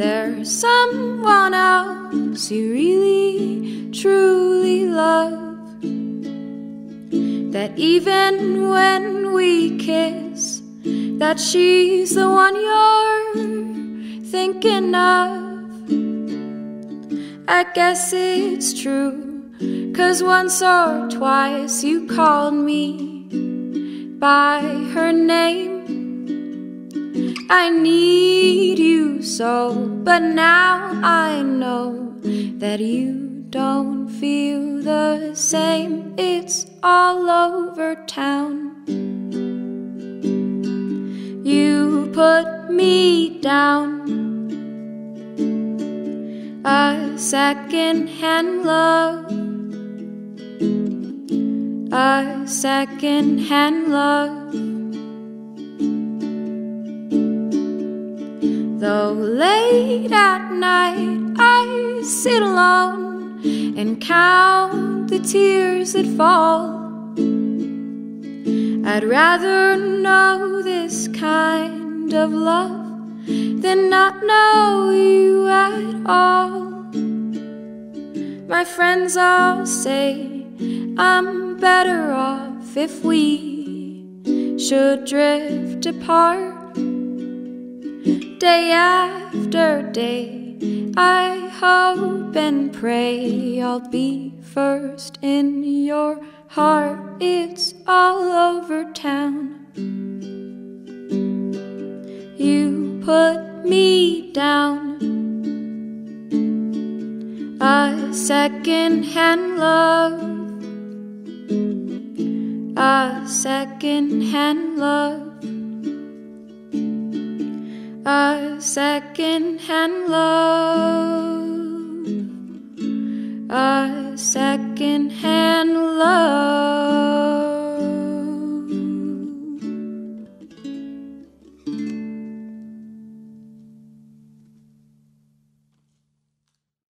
there someone else you really, truly love? That even when we kiss, that she's the one you're thinking of. I guess it's true, cause once or twice you called me by her name. I need you so, but now I know that you don't feel the same. It's all over town. You put me down. A second hand love. A second hand love. Though late at night I sit alone and count the tears that fall. I'd rather know this kind of love than not know you at all. My friends all say I'm better off if we should drift apart day after day. I hope and pray I'll be first in your heart. It's all over town. You put me down. A second hand love. A second hand love a second-hand love, a second-hand love.